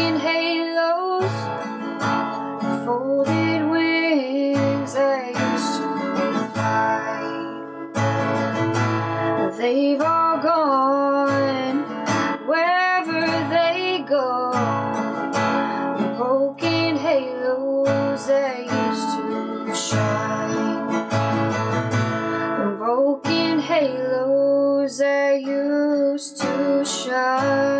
broken halos, folded wings I used to fly. They've all gone wherever they go. Broken halos I used to shine. Broken halos I used to shine.